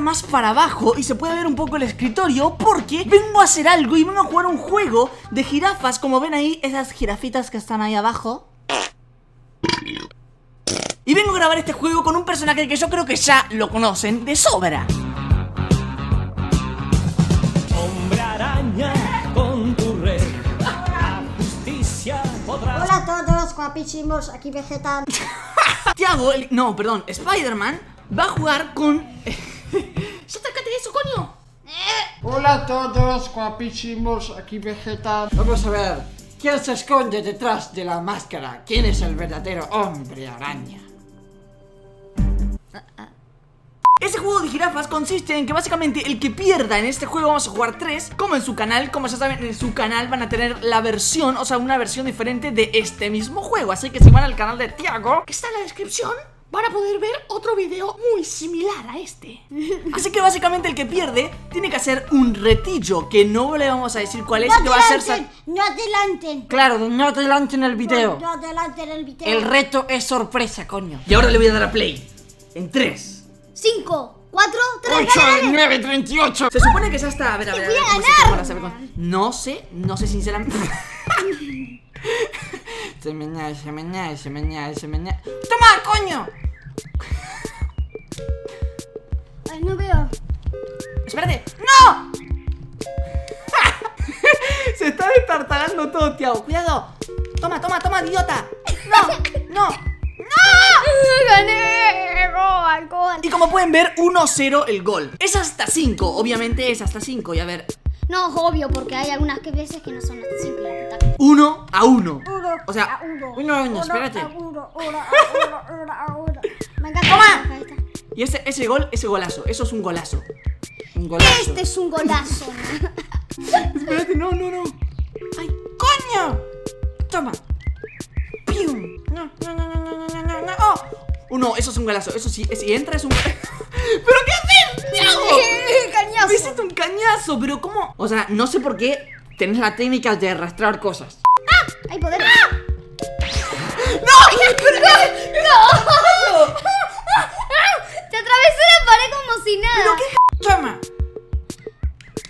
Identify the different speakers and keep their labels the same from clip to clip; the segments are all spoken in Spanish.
Speaker 1: más para abajo y se puede ver un poco el escritorio porque vengo a hacer algo y vengo a jugar un juego de jirafas, como ven ahí, esas jirafitas que están ahí abajo. Y vengo a grabar este juego con un personaje que yo creo que ya lo conocen de sobra.
Speaker 2: Hombre araña con tu red. La justicia podrás.
Speaker 3: Hola a todos, guapísimos, aquí Vegeta.
Speaker 1: Tiago, el- no, perdón, Spider-Man va a jugar con... ¡Ya sácate de eso, coño!
Speaker 4: Hola a todos, guapísimos, aquí Vegeta. Vamos a ver, ¿quién se esconde detrás de la máscara? ¿Quién es el verdadero hombre araña?
Speaker 1: Ese juego de jirafas consiste en que básicamente el que pierda en este juego vamos a jugar tres, como en su canal, como ya saben, en su canal van a tener la versión, o sea, una versión diferente de este mismo juego. Así que si van al canal de Tiago, que está en la descripción, van a poder ver otro video muy similar a este. Así que básicamente el que pierde tiene que hacer un retillo, que no le vamos a decir cuál es,
Speaker 3: No
Speaker 1: y que va a ser...
Speaker 3: no adelanten.
Speaker 4: Claro, no adelanten el video.
Speaker 3: No adelanten el video.
Speaker 4: El reto es sorpresa, coño.
Speaker 1: Y ahora le voy a dar a play. En tres.
Speaker 3: 5, 4, 3,
Speaker 4: 8, 9, 38.
Speaker 1: Se supone que ya está. A ver, a ver, a ver. cómo- No sé, no sé sinceramente.
Speaker 4: Se meña, se meña, se meña, se meña. ¡Toma, coño!
Speaker 3: Ay, no veo.
Speaker 1: Espérate. ¡No! Se está destartalando todo, Tiago. Cuidado. Toma, toma, toma, idiota. No, no.
Speaker 3: ¡Gané! ¡Gol, gol!
Speaker 1: Y como pueden ver, 1-0 el gol. Es hasta 5, obviamente es hasta 5. Y a ver,
Speaker 3: No, obvio, porque hay algunas que veces que no son hasta 5 la puta.
Speaker 1: 1 a 1.
Speaker 3: Uno,
Speaker 1: O sea,
Speaker 3: a uno.
Speaker 4: uno a uno, espérate.
Speaker 3: a uno, uno, a uno, uno, a uno. Me encanta.
Speaker 1: ¡Toma! Y ese, ese gol, ese golazo. Eso es un golazo.
Speaker 4: Un golazo.
Speaker 3: Este es un golazo.
Speaker 1: Espérate, no, no, no. ¡Ay, coño! Toma. ¡Pium! No, no, no, no, no, no, no, no. ¡Oh! Uh, no, eso es un golazo. Eso sí, si entra es un. ¿Pero qué haces?
Speaker 3: Cañazo.
Speaker 1: Me hiciste un cañazo, pero ¿cómo? O sea, no sé por qué tenés la técnica de arrastrar cosas.
Speaker 3: Hay poder.
Speaker 1: ¡No!
Speaker 3: Te atravesé la pared como si nada.
Speaker 1: ¿Pero qué llama?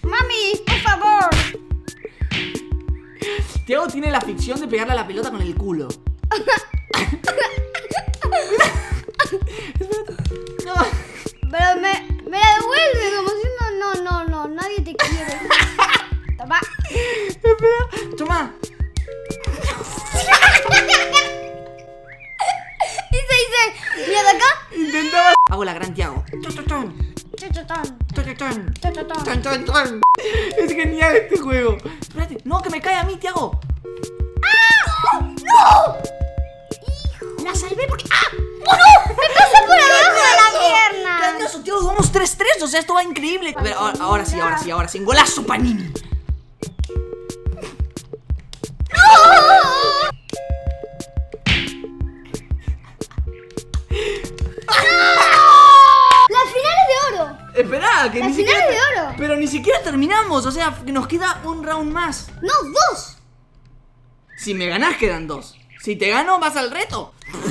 Speaker 3: Mami, por favor.
Speaker 1: Tiago tiene la ficción de pegarle a la pelota con el culo. Es genial este juego. Espérate. No, que me cae a mí, Tiago.
Speaker 3: La salvé porque. ¡Ah! ¡Oh, no! ¡Me pasa por abajo de la pierna!
Speaker 1: Grandioso, Tiago. Vamos 3-3. O sea, esto va increíble. A ver, ahora, ahora sí, ahora sí, ahora sí. Golazo, Panini. Que
Speaker 3: La
Speaker 1: ni
Speaker 3: final
Speaker 1: siquiera.
Speaker 3: es de oro.
Speaker 1: Pero ni siquiera terminamos. O sea, que nos queda un round más.
Speaker 3: ¡No, dos!
Speaker 1: Si me ganás, quedan dos. Si te gano, vas al reto.
Speaker 3: ¡Piojo!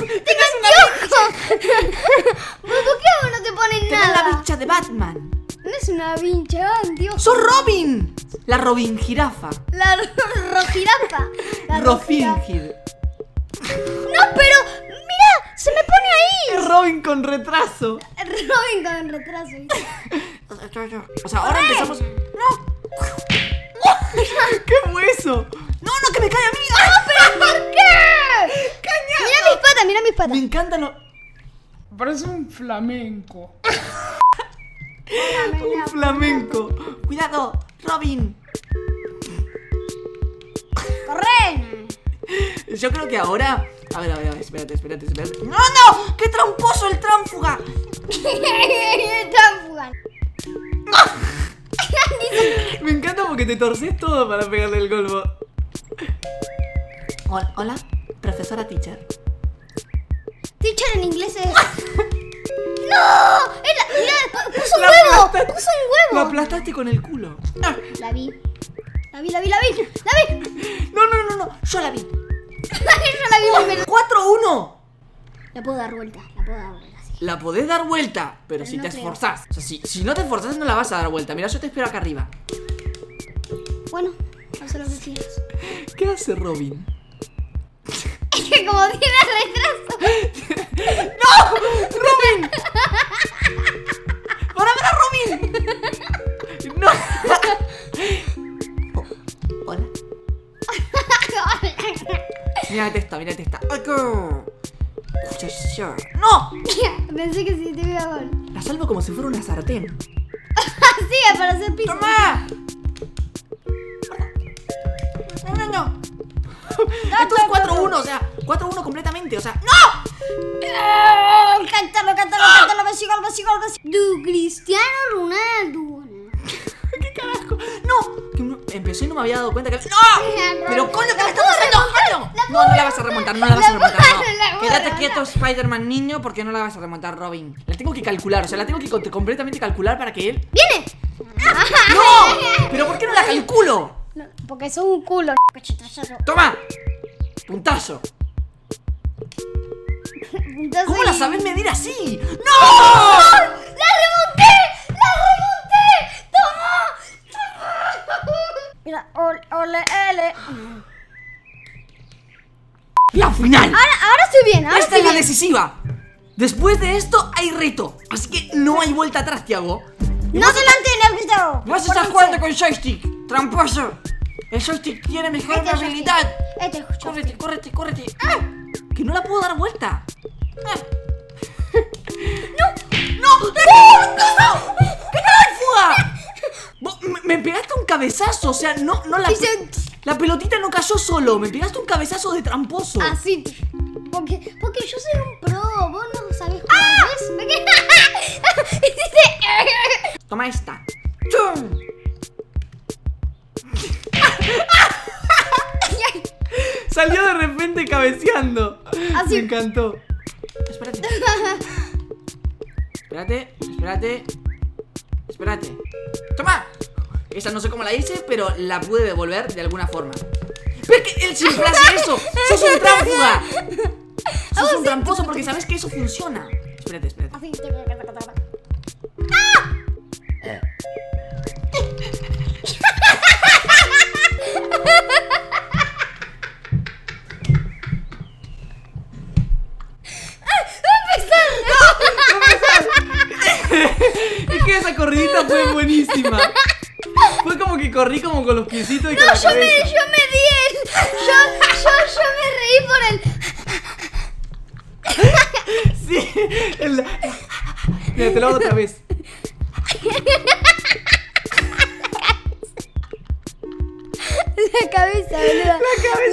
Speaker 3: ¿Por qué no te ponen
Speaker 1: Tenés la
Speaker 3: nada?
Speaker 1: bicha de Batman.
Speaker 3: No es una vincha, ¡ay, Dios.
Speaker 1: ¡Sos Robin! La Robin jirafa.
Speaker 3: La ro- rojirafa. La.
Speaker 1: Rofingir.
Speaker 3: No, pero. ¡Mira! ¡Se me pone ahí!
Speaker 1: Es Robin con retraso.
Speaker 3: Robin con retraso.
Speaker 1: O sea, ahora empezamos. ¡No! ¿Qué fue eso? ¡No, no, que me cae a mí! ¡Ah!
Speaker 3: ¿Pero por qué?
Speaker 1: ¡Cañazo!
Speaker 3: Mira mis patas, mira mis
Speaker 1: Me
Speaker 3: patas.
Speaker 1: encantan los.
Speaker 5: Parece un flamenco.
Speaker 1: Un flamenco. Cuidado, Robin.
Speaker 3: ¡Corren!
Speaker 1: Yo creo que ahora. A ver, a ver, a ver, espérate, espérate, espérate. ¡No, no! ¡Qué tramposo el tránfuga!
Speaker 3: Están jugando.
Speaker 1: Me encanta porque te torces todo para pegarle el golbo. Hola, hola, profesora teacher.
Speaker 3: Teacher en inglés es. ¡No! puso un
Speaker 1: Lo
Speaker 3: huevo.
Speaker 1: aplastaste con el culo. Ah,
Speaker 3: La vi. La vi, la vi, la vi. La vi.
Speaker 1: No, no, no, no. Yo la vi.
Speaker 3: Yo la vi primero.
Speaker 1: 4-1.
Speaker 3: La puedo dar vuelta. La puedo dar vuelta.
Speaker 1: La podés dar vuelta, pero, si
Speaker 3: no
Speaker 1: te
Speaker 3: creo.
Speaker 1: esforzás. O sea, si, si no te esforzás, no la vas a dar vuelta. Mira, yo te espero acá arriba.
Speaker 3: Bueno, haz lo que quieras.
Speaker 1: ¿Qué hace Robin?
Speaker 3: Es que como tiene retraso.
Speaker 1: ¡Robin! ¡Para, para, Robin! ¡No! Oh, Hola. Mira esta, mira esta. ¡Aco! ¡No!
Speaker 3: Pensé que sí te iba a ver.
Speaker 1: La salvo como si fuera una sartén.
Speaker 3: Así es para hacer pizza.
Speaker 1: ¡Toma! No, no, no. Esto es 4-1, o sea, 4-1 completamente, o sea, ¡No!
Speaker 3: ¡Oh! Cántalo, cántalo, cántalo. Messi, gol, Messi, gol, Messi. Du Cristiano Ronaldo.
Speaker 1: Que Empecé y no me había dado cuenta que. ¡No! Pero coño, ¿qué me estás haciendo? No, no la vas a remontar, no la vas a remontar, no. Quédate quieto, Spider-Man niño, porque no la vas a remontar, Robin. La tengo que calcular, o sea, la tengo que co- completamente calcular para que él.
Speaker 3: ¡Viene!
Speaker 1: ¡No! ¿Pero por qué no la calculo?
Speaker 3: No, porque sos un culo.
Speaker 1: ¡Toma! Puntazo. ¿Cómo la sabes medir así? ¡No!
Speaker 3: ¡La remonté! ¡La remonté! ¡Toma! ¡Toma! Mira, ole, ole, ele.
Speaker 1: La final.
Speaker 3: Ahora, ahora estoy bien, ahora
Speaker 1: Esta
Speaker 3: estoy
Speaker 1: es la
Speaker 3: bien.
Speaker 1: decisiva. Después de esto hay reto. Así que no hay vuelta atrás, Tiago.
Speaker 3: ¡No se lo han video!
Speaker 4: Vas a estar jugando con joystick, tramposo. El joystick tiene mejor
Speaker 3: Este es
Speaker 4: habilidad.
Speaker 3: Este.
Speaker 1: Córrete, córrete, córrete. ¡Ah! Que no la puedo dar vuelta. ¡Ah! ¡No! ¡No! ¡No! ¡No! Me, pegaste un cabezazo, o sea, no, no la. La pelotita no cayó solo, me pegaste un cabezazo de tramposo.
Speaker 3: Así. Porque, porque yo soy un pro, vos no sabés jugar. ¿Ves? ¿Me? Hiciste.
Speaker 1: Toma esta.
Speaker 4: ¡Chum!
Speaker 1: Salió de repente cabeceando.
Speaker 3: Así.
Speaker 1: Me encantó. Espérate. Espérate, espérate. Espérate. ¡Toma! Esa no sé cómo la hice, pero la pude devolver de alguna forma. ¡Pero es que él siempre hace eso! ¡Sos un tránsfuga! ¡Sos un tramposo porque sabes que eso funciona! Espérate, espérate. Es que esa corridita fue buenísima. Que corrí como con los piecitos y con
Speaker 3: No,
Speaker 1: la
Speaker 3: yo me, yo me di el. Yo, yo, yo me reí por el.
Speaker 1: Sí, el- Mira, te lo hago otra vez.
Speaker 3: La cabeza, boludo.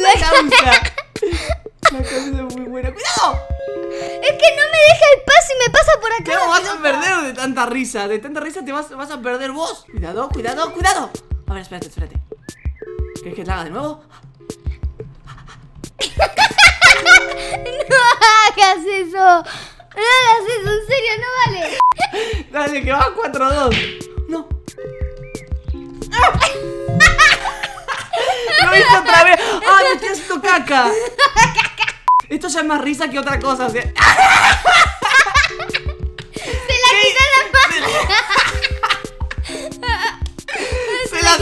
Speaker 1: La cabeza La cabeza es muy buena. ¡Cuidado!
Speaker 3: Es que no me deja el paso y me pasa por acá.
Speaker 1: ¿Qué
Speaker 3: la
Speaker 1: vas a perder de tanta risa? De tanta risa te vas, vas a perder vos. Cuidado, cuidado, cuidado. A ver, espérate, espérate. ¿Quieres que la haga de nuevo?
Speaker 3: No hagas eso. No hagas eso, en serio, no vale.
Speaker 1: Dale, que va 4-2. No. Lo hice otra vez. ¡Ah, me estoy haciendo caca! Esto ya es más risa que otra cosa. o sea-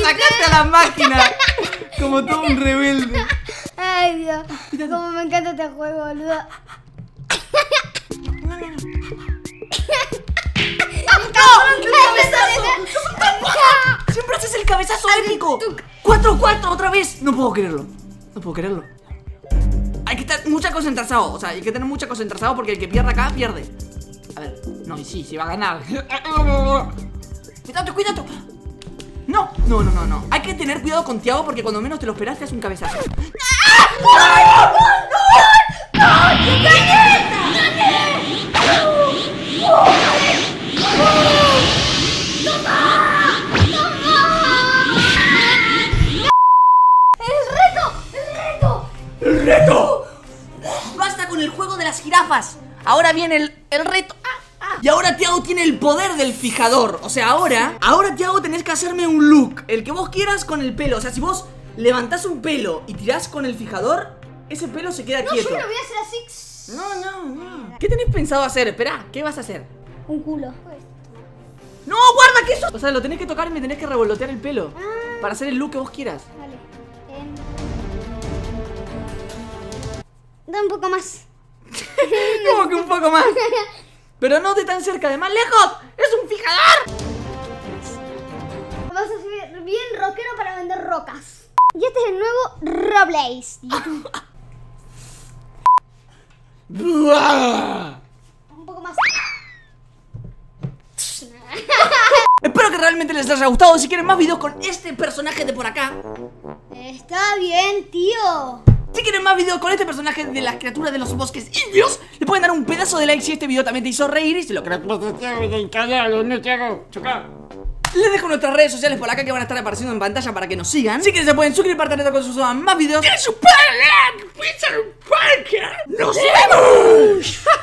Speaker 1: sacaste a la máquina. Como todo un rebelde.
Speaker 3: Ay, Dios. Cómo me encanta este juego, boludo.
Speaker 1: Siempre haces el cabezazo épico. 4-4 otra vez. No puedo creerlo. No puedo creerlo. Hay que estar mucha concentración. O sea, hay que tener mucha concentración porque el que pierda acá pierde. A ver. No, y sí, sí va a ganar. Cuidado, cuidado. No, no, no, no, no. Hay que tener cuidado con Tiago porque cuando menos te lo esperas te hace un cabezazo. ¡El reto! Basta con el juego de las jirafas. Ahora viene el, el reto. Y ahora Tiago tiene el poder del fijador. O sea, ahora, ahora Tiago tenés que hacerme un look, el que vos quieras con el pelo. O sea, si vos levantás un pelo y tirás con el fijador, ese pelo se queda
Speaker 3: No,
Speaker 1: quieto.
Speaker 3: yo lo voy a hacer así.
Speaker 1: No, no, no. ¿Qué tenés pensado hacer? Espera, ¿qué vas a hacer?
Speaker 3: Un culo.
Speaker 1: No, guarda que eso. O sea, lo tenés que tocar y me tenés que revolotear el pelo.
Speaker 3: Ah.
Speaker 1: Para hacer el look que vos quieras.
Speaker 3: Vale. Da un poco más.
Speaker 1: Como que un poco más. Pero no de tan cerca, de más lejos. ¡Es un fijador!
Speaker 3: Vamos a subir bien rockero para vender rocas. Y este es el nuevo Roblaze. Un poco más.
Speaker 1: Espero que realmente les haya gustado. Si quieren más videos con este personaje de por acá.
Speaker 3: Está bien, tío.
Speaker 1: Si quieren más videos con este personaje de las criaturas de los bosques indios, le pueden dar un pedazo de like si este video también te hizo reír y si lo creas.
Speaker 4: Pues,
Speaker 1: Les dejo nuestras redes sociales por acá que van a estar apareciendo en pantalla para que nos sigan. Si quieren se pueden suscribir para tener con sus más videos. ¡Tienen su Parker! ¡Nos vemos!